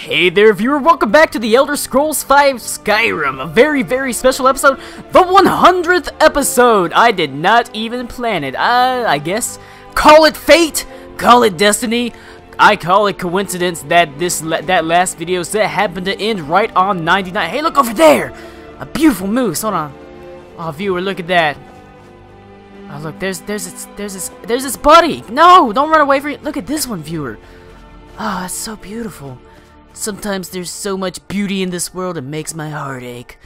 Hey there viewer, welcome back to the Elder Scrolls V Skyrim, a very very special episode, the 100th episode! I did not even plan it, uh, I guess, call it fate, call it destiny, I call it coincidence that this that last video set happened to end right on 99, hey look over there! A beautiful moose, hold on, oh viewer look at that, oh look there's there's this, there's this, there's this buddy, no don't run away from it, look at this one viewer, oh that's so beautiful. Sometimes there's so much beauty in this world it makes my heart ache.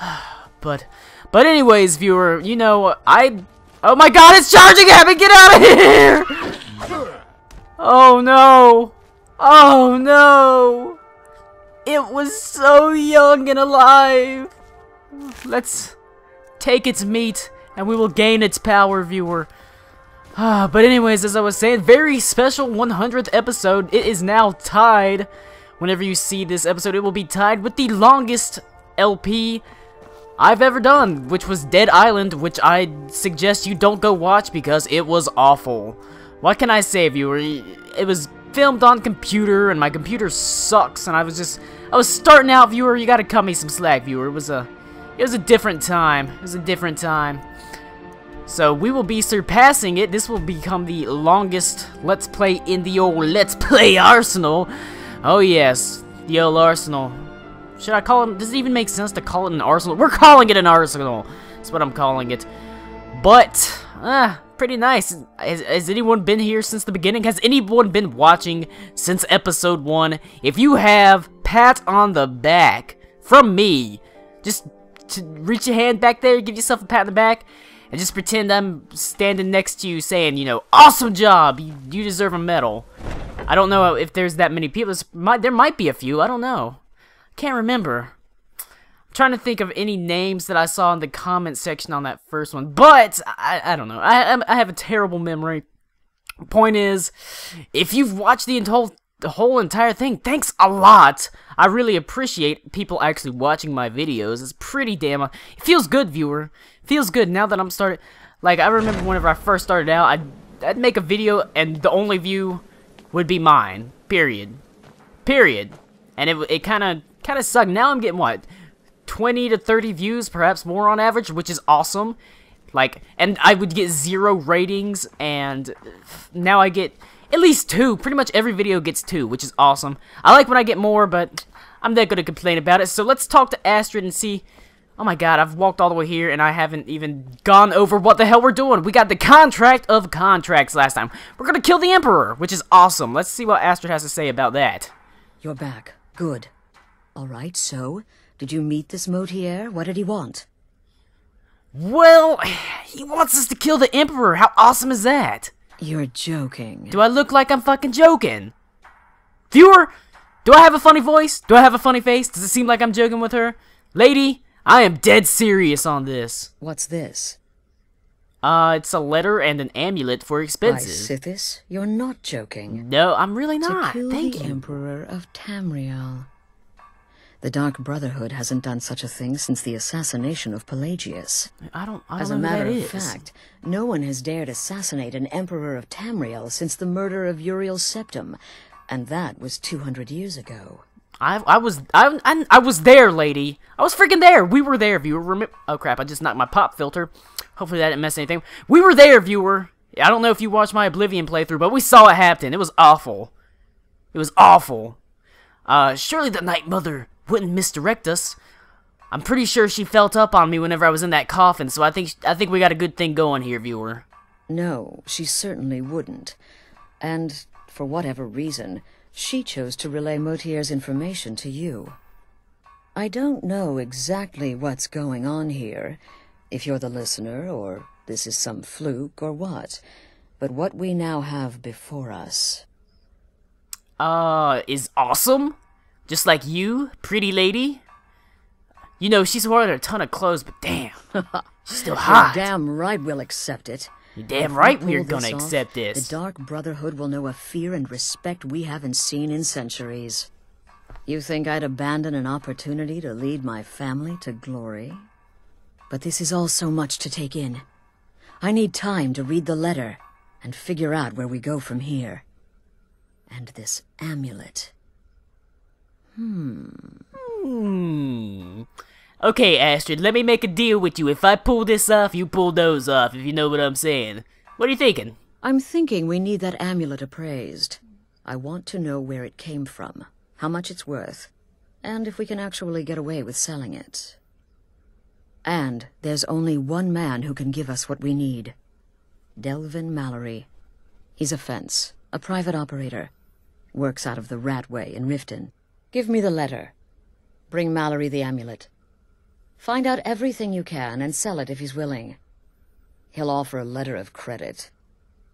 but, but anyways, viewer, you know, I... Oh my god, it's charging at me! Get out of here! Oh no! Oh no! It was so young and alive! Let's take its meat, and we will gain its power, viewer. but anyways, as I was saying, very special 100th episode. It is now tied whenever you see this episode, it will be tied with the longest LP I've ever done, which was Dead Island, which I suggest you don't go watch because it was awful. What can I say, viewer? It was filmed on computer, and my computer sucks, and I was just, I was starting out, viewer, you gotta cut me some slack, viewer. It was a, it was a different time. It was a different time. So we will be surpassing it. This will become the longest Let's Play in the old Let's Play arsenal. Oh yes, the old arsenal. Should I call it? Does it even make sense to call it an arsenal? We're calling it an arsenal. That's what I'm calling it. But, ah, pretty nice. Has, has, anyone been here since the beginning? Has anyone been watching since episode 1? If you have, pat on the back from me. Just to reach your hand back there, give yourself a pat on the back, and just pretend I'm standing next to you saying, you know, awesome job, you, you deserve a medal. I don't know if there's that many people. Might, there might be a few. I don't know. Can't remember. I'm trying to think of any names that I saw in the comment section on that first one. But, I, I don't know. I, I have a terrible memory. Point is, if you've watched the whole, the whole entire thing, thanks a lot. I really appreciate people actually watching my videos. It's pretty damn... It feels good, viewer. Feels good now that I'm started... Like, I remember whenever I first started out, I'd, I'd make a video and the only view would be mine. Period. Period. And it it kind of kind of sucked. Now I'm getting what 20 to 30 views, perhaps more on average, which is awesome. Like, and I would get zero ratings, and now I get at least two. Pretty much every video gets two, which is awesome. I like when I get more, but I'm not gonna complain about it. So let's talk to Astrid and see Oh my god, I've walked all the way here and I haven't even gone over what the hell we're doing. We got the contract of contracts last time. We're gonna kill the Emperor, which is awesome. Let's see what Astrid has to say about that. You're back. Good. Alright, so, did you meet this Motierre? What did he want? Well, he wants us to kill the Emperor. How awesome is that? You're joking. Do I look like I'm fucking joking? Viewer, do I have a funny voice? Do I have a funny face? Does it seem like I'm joking with her? Lady, I am dead serious on this. What's this? Uh, it's a letter and an amulet for expenses. Sithis, you're not joking. No, I'm really not. To kill Thank the you. Emperor of Tamriel. The Dark Brotherhood hasn't done such a thing since the assassination of Pelagius. I don't. I don't As a matter of is. fact, no one has dared assassinate an Emperor of Tamriel since the murder of Uriel Septim, and that was 200 years ago. I I was I, I I was there, lady. I was freaking there. We were there, viewer. Remi oh crap! I just knocked my pop filter. Hopefully that didn't mess anything. We were there, viewer. I don't know if you watched my Oblivion playthrough, but we saw it happen. It was awful. It was awful. Uh, surely the Night Mother wouldn't misdirect us. I'm pretty sure she felt up on me whenever I was in that coffin, so I think I think we got a good thing going here, viewer. No, she certainly wouldn't. And, for whatever reason, she chose to relay Motierre's information to you. I don't know exactly what's going on here, if you're the listener, or this is some fluke, or what. But what we now have before us... Uh, is awesome? Just like you, pretty lady? You know, she's wearing a ton of clothes, but damn, she's still hot. You're damn right we'll accept it. You're damn If right we we're gonna off, accept this. The Dark Brotherhood will know a fear and respect we haven't seen in centuries. You think I'd abandon an opportunity to lead my family to glory? But this is all so much to take in. I need time to read the letter and figure out where we go from here. And this amulet. Hmm. Hmm. Okay, Astrid, let me make a deal with you. If I pull this off, you pull those off, if you know what I'm saying. What are you thinking? I'm thinking we need that amulet appraised. I want to know where it came from, how much it's worth, and if we can actually get away with selling it. And there's only one man who can give us what we need. Delvin Mallory. He's a fence, a private operator. Works out of the Ratway in Riften. Give me the letter. Bring Mallory the amulet. Find out everything you can and sell it if he's willing. He'll offer a letter of credit.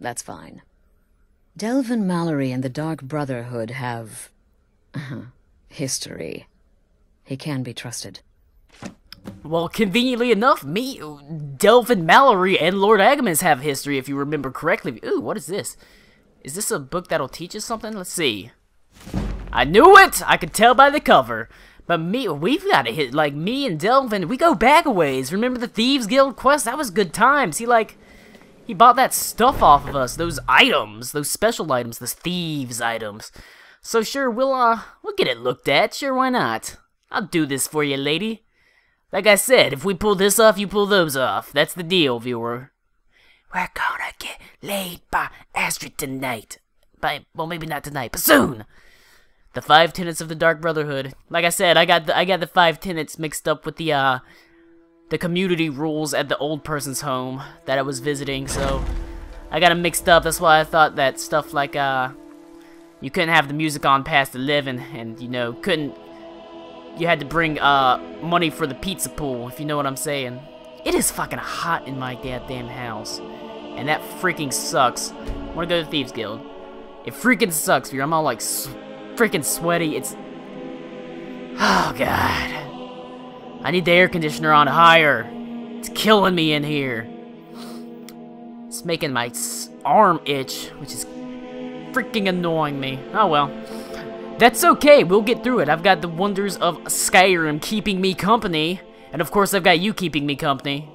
That's fine. Delvin Mallory and the Dark Brotherhood have... Uh-huh, history. He can be trusted. Well, conveniently enough, me, Delvin Mallory, and Lord Agamus have history, if you remember correctly. Ooh, what is this? Is this a book that'll teach us something? Let's see. I knew it! I could tell by the cover. But me, we've got to hit, like, me and Delvin, we go back a ways. Remember the Thieves Guild quest? That was good times. He, like, he bought that stuff off of us, those items, those special items, those thieves items. So sure, we'll, uh, we'll get it looked at. Sure, why not? I'll do this for you, lady. Like I said, if we pull this off, you pull those off. That's the deal, viewer. We're gonna get laid by Astrid tonight. By, well, maybe not tonight, but soon! The five tenets of the Dark Brotherhood. Like I said, I got the, I got the five tenets mixed up with the, uh, the community rules at the old person's home that I was visiting, so I got them mixed up. That's why I thought that stuff like, uh, you couldn't have the music on past 11, and, you know, couldn't you had to bring uh, money for the pizza pool, if you know what I'm saying. It is fucking hot in my goddamn house. And that freaking sucks. I wanna go to Thieves Guild. It freaking sucks, here. I'm all like freaking sweaty. It's... Oh, God. I need the air conditioner on higher. It's killing me in here. It's making my arm itch, which is freaking annoying me. Oh, well. That's okay, we'll get through it. I've got the wonders of Skyrim keeping me company. And of course I've got you keeping me company.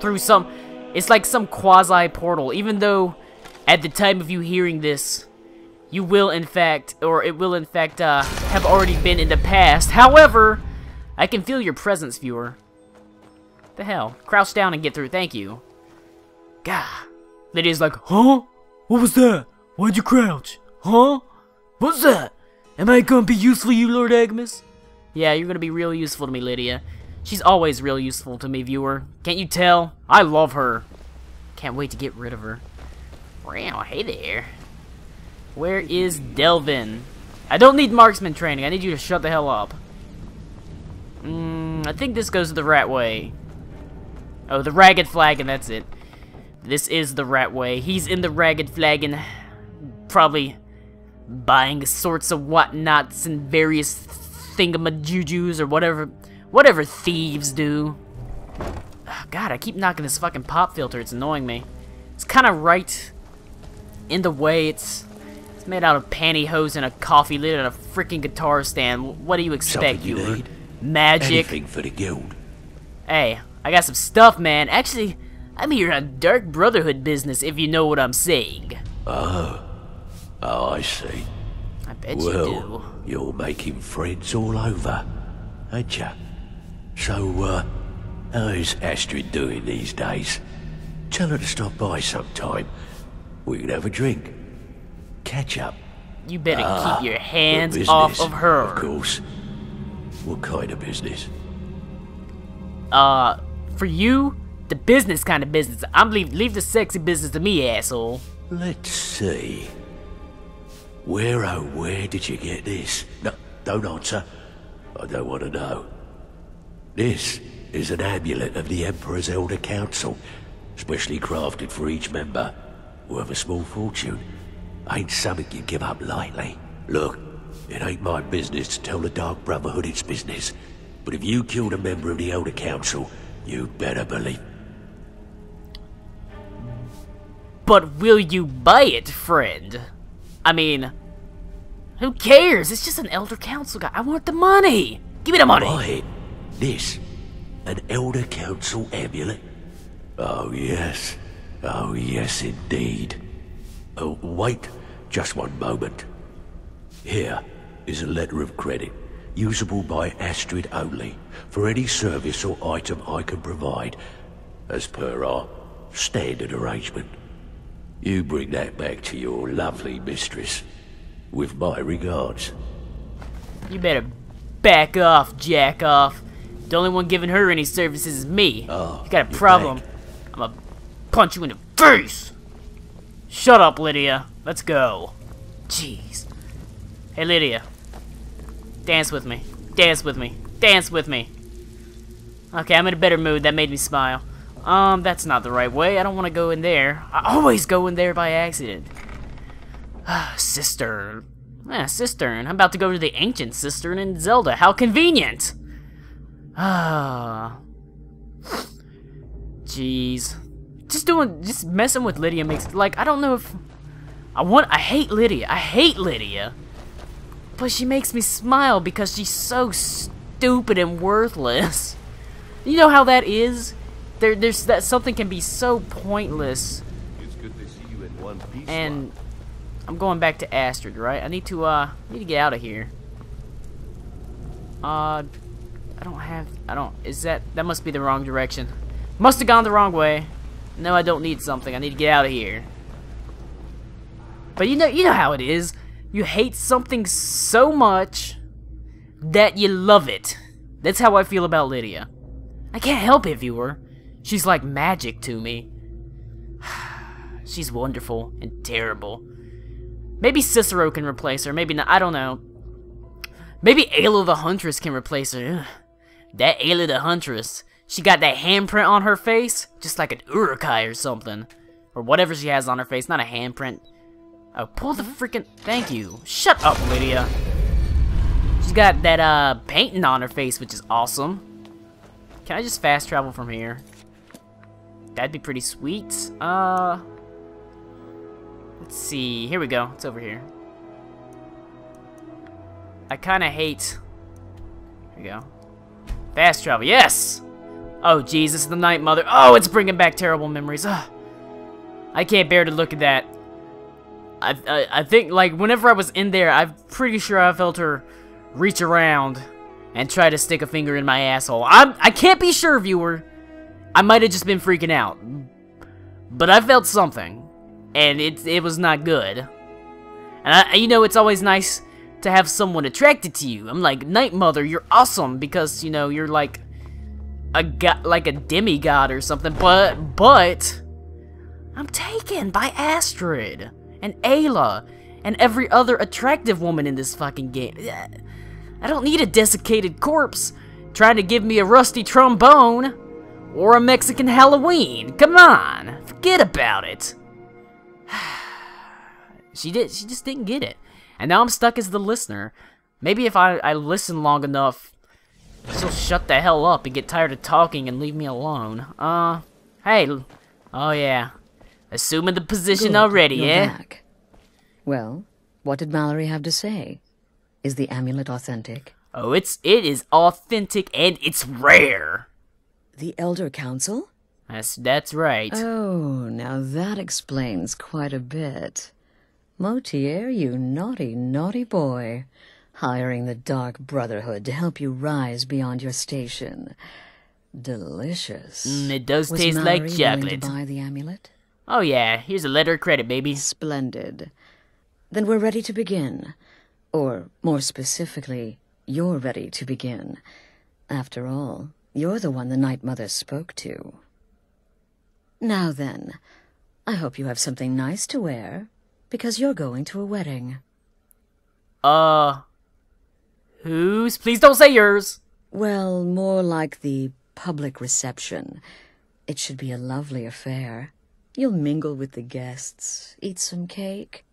Through some... It's like some quasi-portal, even though at the time of you hearing this, you will in fact, or it will in fact, uh, have already been in the past. However, I can feel your presence, viewer. The hell? Crouch down and get through, thank you. Gah. Lydia's like, huh? What was that? Why'd you crouch? Huh? What's that? Am I gonna be useful to you, Lord Agamus? Yeah, you're gonna be real useful to me, Lydia. She's always real useful to me, viewer. Can't you tell? I love her. Can't wait to get rid of her. Wow, hey there. Where is Delvin? I don't need marksman training. I need you to shut the hell up. Mm, I think this goes the rat way. Oh, the Ragged Flagon, that's it. This is the rat way. He's in the Ragged Flagon. Probably buying sorts of whatnots and various thingamajujus or whatever, whatever thieves do. Oh, God, I keep knocking this fucking pop filter. It's annoying me. It's kind of right in the way. It's it's made out of pantyhose and a coffee lid and a freaking guitar stand. What do you expect, Something you you need? magic? Anything for the guild. Hey, I got some stuff, man. Actually, I'm here on Dark Brotherhood business, if you know what I'm saying. Oh, I see. I bet well, you do. you're making friends all over, ain't ya? So, uh, how is Astrid doing these days? Tell her to stop by sometime. We can have a drink. Catch up. You better Ah, keep your hands business, off of her. Of course. What kind of business? Uh, for you, the business kind of business. I'm leave leave the sexy business to me, asshole. Let's see. Where oh where did you get this? No, don't answer. I don't want to know. This is an amulet of the Emperor's Elder Council, specially crafted for each member, worth a small fortune. Ain't something you give up lightly. Look, it ain't my business to tell the Dark Brotherhood its business, but if you killed a member of the Elder Council, you'd better believe But will you buy it, friend? I mean, who cares? It's just an elder council guy. I want the money. Give me the money. Buy it. This, an Elder Council amulet? Oh, yes. Oh, yes, indeed. Oh, wait just one moment. Here, is a letter of credit, usable by Astrid only, for any service or item I can provide, as per our standard arrangement. You bring that back to your lovely mistress, with my regards. You better back off, jack off. The only one giving her any services is me. Oh, you got a problem. back. I'm gonna punch you in the face. Shut up, Lydia. Let's go. Jeez. Hey, Lydia. Dance with me. Dance with me. Dance with me. Okay, I'm in a better mood. That made me smile. Um, that's not the right way. I don't want to go in there. I always go in there by accident. cistern. Yeah, cistern. I'm about to go to the ancient cistern in Zelda. How convenient! Ah. Jeez. Just doing, just messing with Lydia makes, like, I don't know if, I want, I hate Lydia. I hate Lydia. But she makes me smile because she's so stupid and worthless. You know how that is? There, there's that something can be so pointless. It's good to see you in one piece. And I'm going back to Astrid, right? I need to uh need to get out of here. Uh I don't have I don't is that that must be the wrong direction. Must have gone the wrong way. No, I don't need something. I need to get out of here. But you know you know how it is. You hate something so much that you love it. That's how I feel about Lydia. I can't help it, viewer. She's like magic to me. She's wonderful and terrible. Maybe Cicero can replace her, maybe not, I don't know. Maybe Aela the Huntress can replace her. That Aela the Huntress, she got that handprint on her face, just like an Uruk-hai or something. Or whatever she has on her face, not a handprint. Oh, pull the freaking, thank you. Shut up, Lydia. She's got that, uh, painting on her face, which is awesome. Can I just fast travel from here? That'd be pretty sweet. Uh, let's see. Here we go. It's over here. I kind of hate. Here we go. Fast travel. Yes. Oh, Jesus, the Night Mother. Oh, it's bringing back terrible memories. Ugh. I can't bear to look at that. I, I, I think, like, whenever I was in there, I'm pretty sure I felt her reach around and try to stick a finger in my asshole. I'm, I can't be sure, viewer. I might have just been freaking out. But I felt something. And it, it was not good. And, I, you know, it's always nice to have someone attracted to you. I'm like, Night Mother, you're awesome because, you know, you're like a god, like a demigod or something. But, but, I'm taken by Astrid and Aela and every other attractive woman in this fucking game. I don't need a desiccated corpse trying to give me a rusty trombone or a Mexican Halloween. Come on, forget about it. she did. She just didn't get it, and now I'm stuck as the listener. Maybe if I, I listen long enough, she'll shut the hell up and get tired of talking and leave me alone. Uh, hey, oh yeah, assuming the position Good, already, you're yeah. back. Well, what did Mallory have to say? Is the amulet authentic? Oh, it's it is authentic and it's rare. The Elder Council? That's that's right. Oh, now that explains quite a bit. Motierre, you naughty, naughty boy. Hiring the Dark Brotherhood to help you rise beyond your station. Delicious. Mm, it does Was taste Mallory like chocolate. to buy the amulet? Oh yeah, here's a letter of credit, baby. Splendid. Then we're ready to begin. Or, more specifically, you're ready to begin. After all, you're the one the Night Mother spoke to. Now then, I hope you have something nice to wear, because you're going to a wedding. Uh, whose? Please don't say yours. Well, more like the public reception. It should be a lovely affair. You'll mingle with the guests, eat some cake,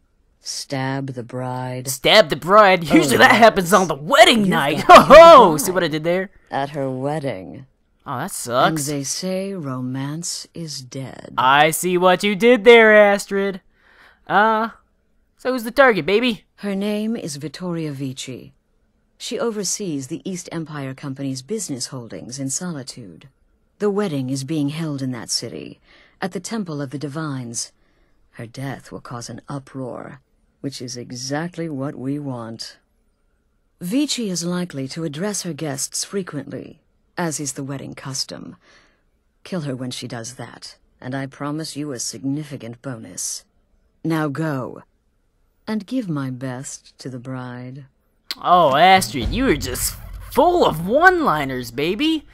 stab the bride. Stab the bride. Usually Oh, that yes. happens on the wedding You've night. Oh, buy. see what I did there? At her wedding. Oh, that And sucks. they say romance is dead. I see what you did there, Astrid. Uh, so who's the target, baby? Her name is Vittoria Vici. She oversees the East Empire Company's business holdings in Solitude. The wedding is being held in that city, at the Temple of the Divines. Her death will cause an uproar, which is exactly what we want. Vici is likely to address her guests frequently, as is the wedding custom. Kill her when she does that, and I promise you a significant bonus. Now go, and give my best to the bride. Oh, Astrid, you are just full of one-liners, baby.